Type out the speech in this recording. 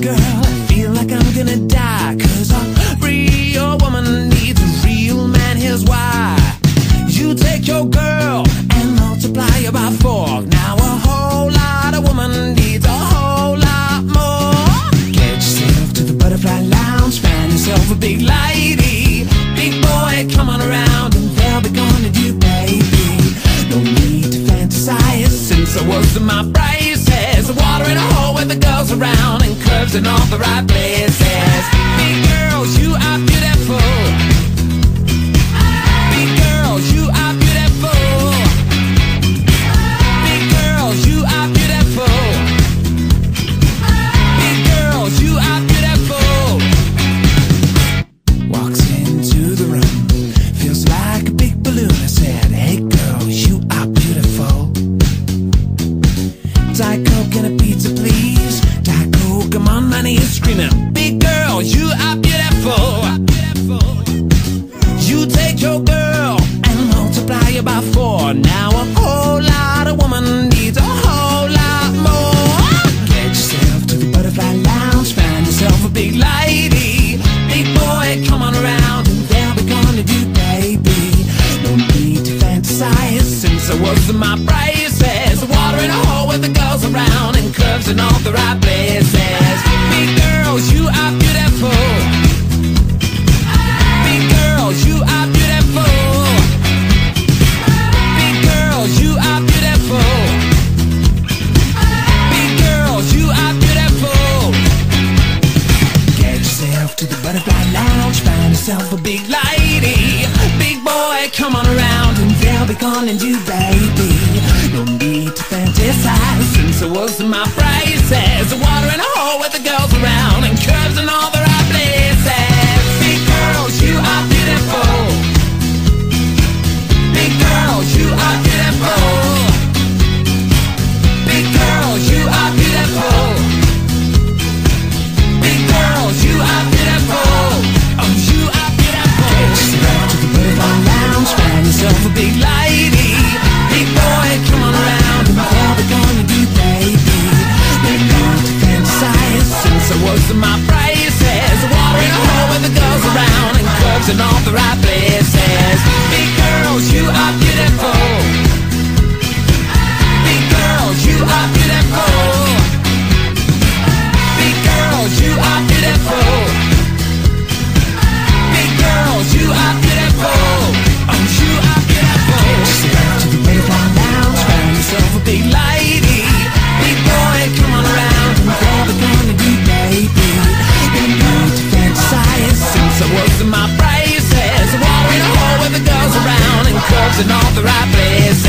girl, I feel like I'm gonna die Cause a real woman needs a real man, here's why. You take your girl and multiply her by four. Now a whole lot of woman needs a whole lot more. Get yourself to the butterfly lounge, find yourself a big lady. Big boy, come on around and they'll be gonna do baby. No need to fantasize since I was in my bright braces. Water in a hole with the girls around and curves in all the right places. Big girls, you are beautiful. Diet Coke and a pizza, please. Diet Coke, I'm on my knees screaming, Big girl, you are beautiful. You take your girl and multiply it by four. Now a whole lot in all the right places. Big girls, you are beautiful. Big girls, you are beautiful. Big girls, you are beautiful. Big girls, you are beautiful. Get yourself to the butterfly lounge, find yourself a big lady. Big boy, come on around and they'll be calling you baby. Since was my braces. Water in a hole with the girls around and curves in all the right places. Big girls, you are beautiful. Big girls, you are beautiful. Big girls, you are beautiful. Big girls, you are beautiful. Oh, you are beautiful. Get yourself to the butterfly lounge, find yourself a big lady. I was in my braces. Water in a hole with the girls around and curves in all the right places. And in all the right places.